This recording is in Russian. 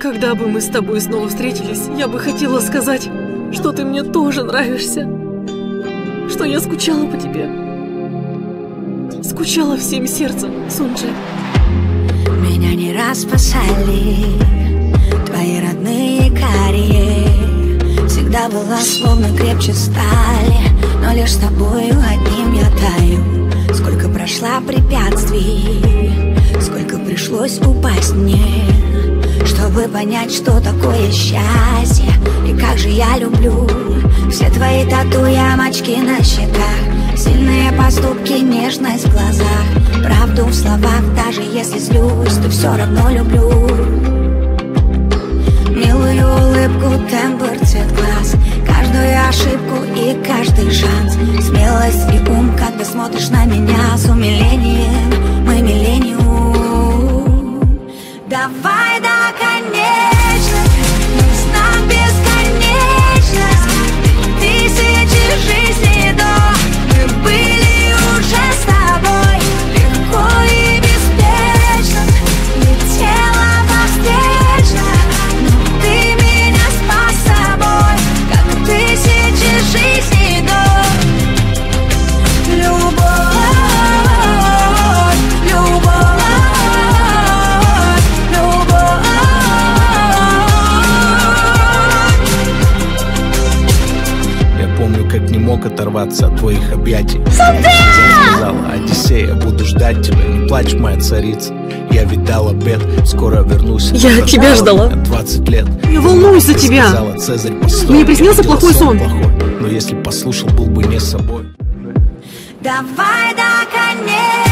Когда бы мы с тобой снова встретились, я бы хотела сказать, что ты мне тоже нравишься. Что я скучала по тебе. Скучала всем сердцем, Сунджи. Меня не раз спасали Твои родные карие Всегда была словно крепче стали Но лишь с тобою одним я таю Сколько прошла препятствий Сколько пришлось упасть мне Чтобы понять, что такое счастье. И как же я люблю Все твои тату ямочки на щеках. Сильные поступки, нежность в глазах. Правду в словах, даже если злюсь То все равно люблю. Милую улыбку, тембр, цвет глаз. Каждую ошибку и каждый шанс. Смелость и ум, когда смотришь на меня С умилением, мог оторваться от твоих объятий. Я сказала, Одиссея, буду ждать тебя Не плачь, моя царица. Я ведь дал обед, скоро вернусь Я тебя ждала. мне 20 лет. Я волнуюсь за тебя. сказала, Цезарь, постой, Мне приснился плохой сон. плохой, Но если послушал, был бы не собой. Давай до конец